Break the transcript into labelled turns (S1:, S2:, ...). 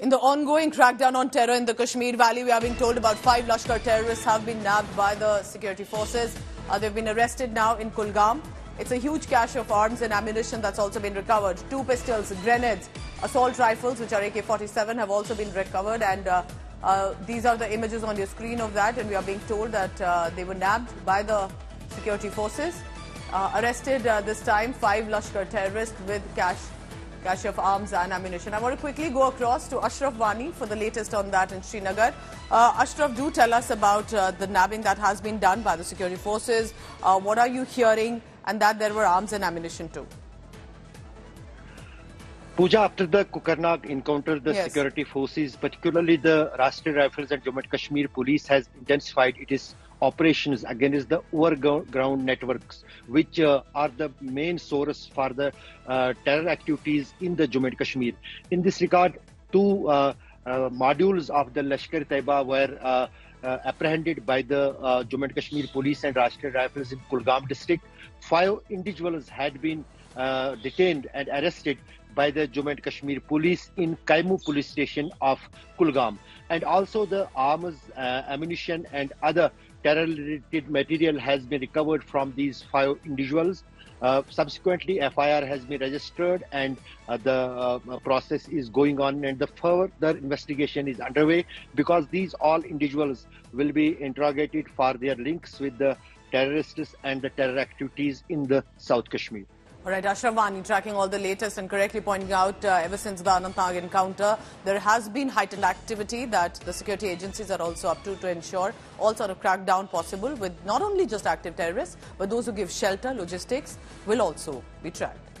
S1: In the ongoing crackdown on terror in the Kashmir Valley, we are being told about five Lashkar terrorists have been nabbed by the security forces. Uh, they've been arrested now in Kulgam. It's a huge cache of arms and ammunition that's also been recovered. Two pistols, grenades, assault rifles, which are AK-47, have also been recovered. And uh, uh, these are the images on your screen of that. And we are being told that uh, they were nabbed by the security forces. Uh, arrested uh, this time five Lashkar terrorists with cache cache of arms and ammunition. I want to quickly go across to Ashraf Wani for the latest on that in Srinagar. Uh, Ashraf, do tell us about uh, the nabbing that has been done by the security forces. Uh, what are you hearing? And that there were arms and ammunition too.
S2: Pooja, after the Kokernag encounter, the
S1: Yes.
S2: security forces, particularly the Rashtriya Rifles and Jammu and Kashmir Police, has intensified its operations against the overground networks, which uh, are the main source for the uh, terror activities in the Jammu and Kashmir. In this regard, two uh, uh, modules of the Lashkar Taiba were uh, uh, apprehended by the Jammu and Kashmir Police and Rashtriya Rifles in Kulgam district. Five individuals had been uh, detained and arrested by the Jammu and Kashmir police in Kaimu police station of Kulgam. And also the arms, uh, ammunition and other terror-related material has been recovered from these five individuals. Uh, subsequently, FIR has been registered and uh, the uh, process is going on and the further investigation is underway because these all individuals will be interrogated for their links with the terrorists and the terror activities in the South Kashmir.
S1: All right, Ashraf Wani tracking all the latest and correctly pointing out uh, ever since the Anantnag encounter, there has been heightened activity that the security agencies are also up to to ensure all sort of crackdown possible with not only just active terrorists, but those who give shelter, logistics will also be tracked.